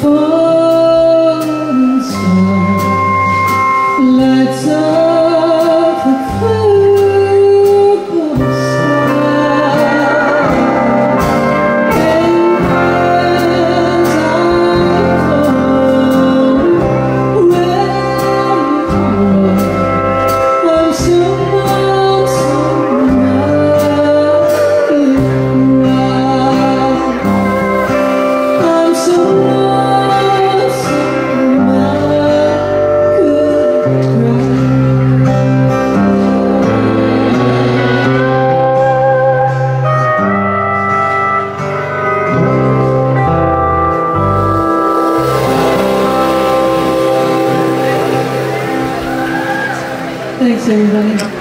for Thanks, everybody.